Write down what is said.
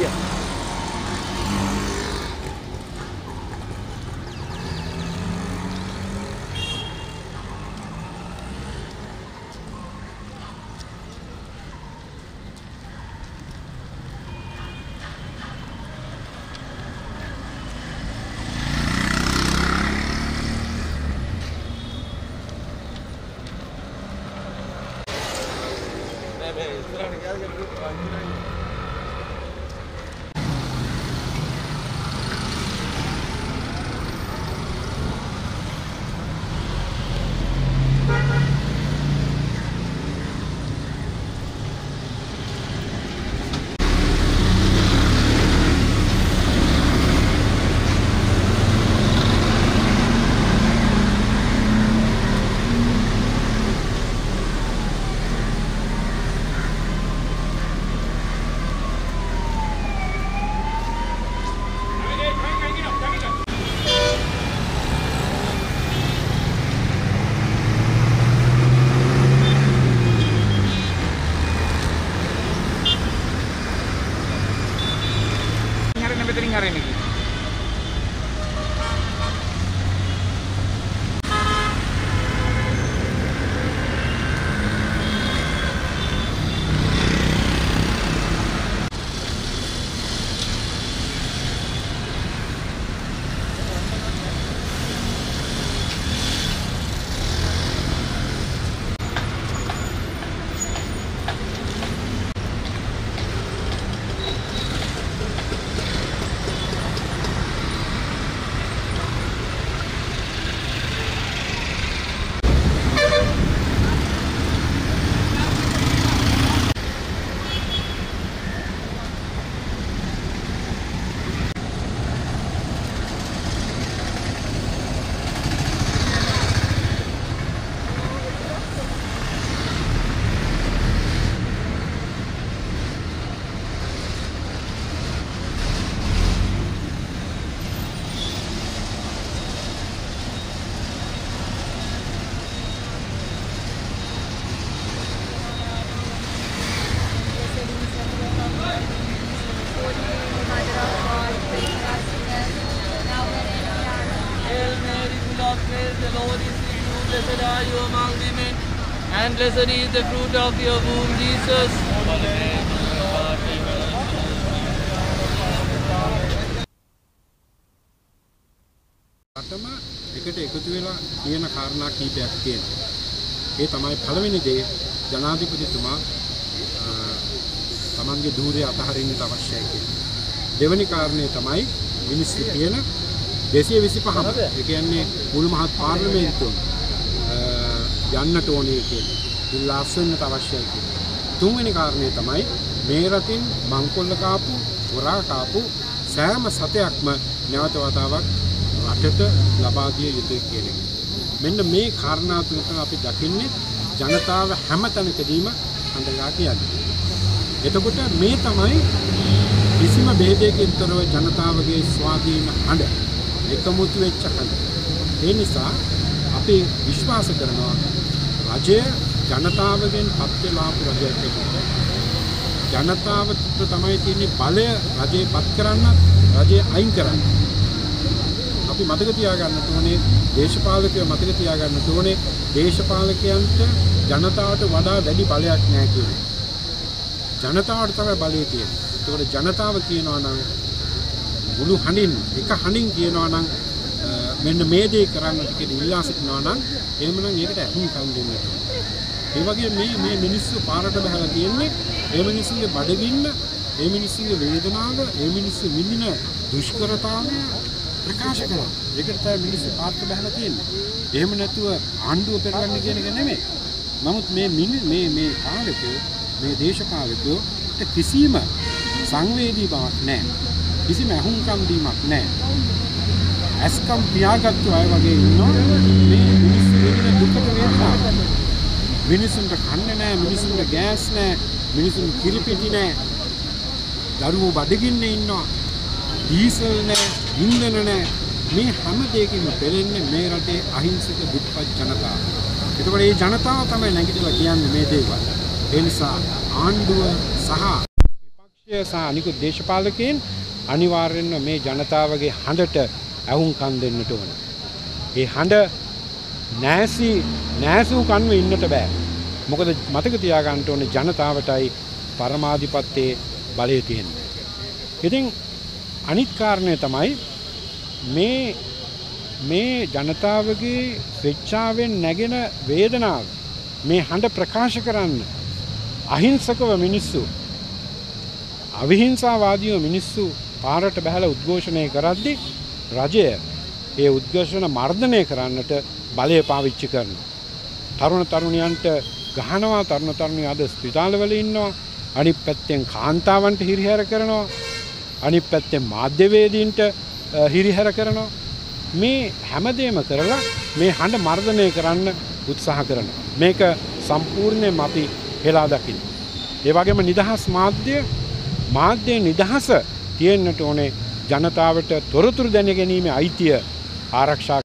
here. Blessed is the fruit of your womb, Jesus. රටම එකට එකතු වෙලා කියන කාරණා කීපයක් තියෙනවා. ඒ තමයි පළවෙනි දේ ජනාධිපතිතුමා අ, තමන්ගේ ධූරය අතහරින්නට අවශ්‍යයි කියන්නේ. දෙවෙනි කාරණය තමයි මිනිස්සු කියන 225ම. ඒ කියන්නේ මුළු මහත් පාර්ලිමේන්තුවම අ, යන්නට ඕනේ කියන. ඉල්ලා අස්වෙන්නට අවශ්‍යයි කියන්නේ. තුන්වෙනි කාරණය තමයි මේ රටින් මංකොල්ල කාපු, හොරා කාපු සෑම සතයක්ම නැවත වතාවක් රටට ලබා දිය යුතුයි කියන එක. මෙන්න මේ කාරණා තුන තමයි අපි දකින්නේ ජනතාව හැම තැනකදීම හඳගා කියන්නේ. එතකොට මේ තමයි කිසිම ભેදයකින් තොරව ජනතාවගේ ස්වාධීන හඬ එකමුතු වෙච්ච හඬ. ඒ නිසා අපි විශ්වාස කරනවා රජය ජනතාවගෙන් පත් වෙලා ආපු රජයක් විදිහට ජනතාවට තමයි තියෙන බලය රජේ පත් කරන්න රජේ අයින් කරන්න. අපි මතක තියාගන්න ඕනේ දේශපාලකයෝ මතක තියාගන්න ඕනේ දේශපාලකයන්ට ජනතාවට වඩා වැඩි බලයක් නැහැ කියන එක. ජනතාවට තමයි බලය තියෙන්නේ. ඒකට ජනතාව කියනවා නම් මුළු හඬින් එක හඬින් කියනවා නම් අ, මෙන්න මේ දේ කරන්නට කියලා ඉල්ලා සිටිනවා නම් එහෙමනම් ඒකට අහුම්කම් දෙන්න ඕනේ. ඒ වගේ මේ මේ මිනිස්සු පාරට බහලා තියෙන්නේ ඒ මිනිස්සුගේ බඩගින්න, ඒ මිනිස්සුගේ වේදනාව, ඒ මිනිස්සු විඳින දුෂ්කරතාවය ප්‍රකාශ කරනවා. ඒකට තමයි මිනිස්සු පාරට බහලා තියෙන්නේ. එහෙම නැතුව ආණ්ඩුව පෙරවන්න කියන එක නෙමෙයි. නමුත් මේ මිනි- මේ මේ පාලකයෝ මේ දේශපාලකයෝ කිසිම සංවේදී බවක් නැහැ. කිසිම අහුම්කම් දීමක් නැහැ. ඇස්කම් පියාගත්තු අය වගේ ඉන්නවා මේ මිනිස්සු විඳින දුකට වේදනාව. මිනිසුන්ට කන්න නැහැ, මිනිසුන්ට ගෑස් නැහැ, මිනිසුන්ට කිරිපිටි නැහැ. දරුවෝ බඩගින්නේ ඉන්නවා. ඩීසල් නැහැ, ඉන්ධන නැහැ. මේ හැම දෙයකින්ම පෙළෙන්නේ මේ රටේ අහිංසක දුප්පත් ජනතාව. එතකොට මේ ජනතාව තමයි නැගිටලා කියන්නේ මේ දේවල්. ඒ නිසා ආණ්ඩුව සහ විපක්ෂය සහ අනිකුත් දේශපාලකයන් අනිවාර්යෙන්ම මේ ජනතාවගේ හඬට ඇහුම්කන් දෙන්නට ඕන. ඒ හඬ නෑසි නෑසූ කන්ව ඉන්නට බෑ. මොකද මතක තියාගන්න ඕනේ ජනතාවටයි පරමාධිපත්තයේ බලය තියෙන්නේ. ඉතින් අනිත් කාරණය තමයි මේ මේ ජනතාවගේ ස්වෙච්ඡාවෙන් නැගෙන වේදනාව මේ හඬ ප්‍රකාශ කරන්න අහිංසකව මිනිස්සු අවිහිංසාවාදීව මිනිස්සු පාරට බැහැල උද්ඝෝෂණය කරද්දි රජය ඒ උද්ඝෝෂණ මර්ධනය කරන්නට බලය පාවිච්චි කරන. තරුණ තරුණයන්ට ගහනවා තරුණ තරුණි අද ස්පිතාලවල ඉන්නවා අනි පැත්තෙන් කාන්තාවන්ට හිරිහැර කරනවා අනි පැත්තෙන් මාධ්‍යවේදීන්ට හිරිහැර කරනවා මේ හැමදේම කරලා මේ හඬ මර්ධනය කරන්න උත්සාහ කරන. මේක සම්පූර්ණය මපි හෙලා දකිින්. ඒවගේම නිදහස් මාධ්‍ය මාධ්‍යය නිදහස තියෙන්න්නට ඕනේ ජනතාවට තොරතුරු දැන ගැනීම අයිතිය ආරක්ෂා